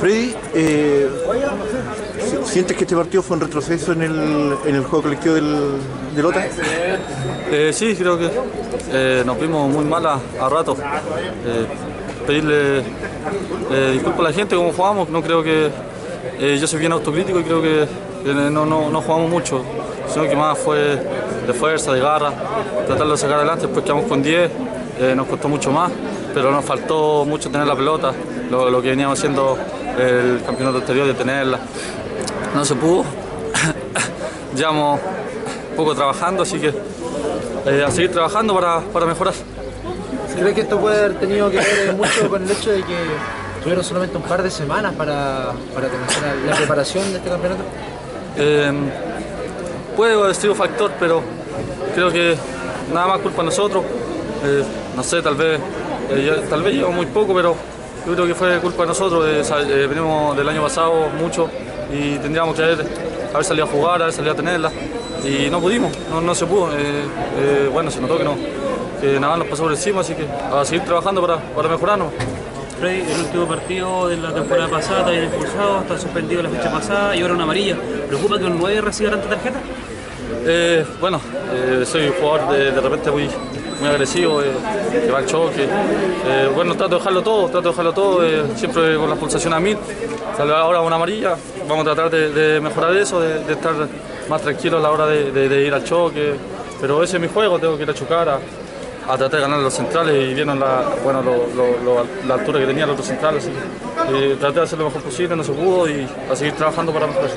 Freddy, eh, ¿sientes que este partido fue un retroceso en el, en el juego colectivo del, del OTA? Eh, sí, creo que eh, nos vimos muy mal a, a rato. Eh, pedirle disculpas a la gente como jugamos, no creo que yo soy bien autocrítico y creo que no, no, no jugamos mucho, sino que más fue de fuerza, de garra, tratarlo de sacar adelante, después quedamos con 10, eh, nos costó mucho más, pero nos faltó mucho tener la pelota, lo, lo que veníamos haciendo el campeonato anterior de tenerla. No se pudo, llevamos poco trabajando, así que eh, a seguir trabajando para, para mejorar. ¿Cree que esto puede haber tenido que ver mucho con el hecho de que tuvieron solamente un par de semanas para, para comenzar la preparación de este campeonato? Eh, puede haber sido factor, pero creo que nada más culpa de nosotros. Eh, no sé, tal vez, eh, tal vez llevo muy poco, pero yo creo que fue culpa de nosotros. eh, eh, venimos del año pasado mucho y tendríamos que haber, haber salido a jugar, haber salido a tenerla y no pudimos, no, no se pudo. Bueno, se notó que no, nada nos pasó por encima, así que a seguir trabajando para, para mejorarnos. Freddy, el último partido de la temporada pasada te habían expulsado, está suspendido la fecha pasada y ahora una amarilla. ¿Preocupa que un 9 reciba tanta tarjeta? Eh, bueno, eh, soy un jugador de, de repente muy, muy agresivo, eh, que va al choque. Eh, bueno, trato de dejarlo todo, trato de dejarlo todo, eh, siempre con la pulsación a mil. Tal vez ahora una amarilla, vamos a tratar de, de mejorar eso, de, de estar más tranquilo a la hora de ir al choque. Pero ese es mi juego, tengo que ir a chocar, a, a tratar de ganar los centrales y vieron la, bueno, lo- lo- lo- la altura que tenía el otro central. Así eh, traté de hacer lo mejor posible, no se pudo y a seguir trabajando para mejorar.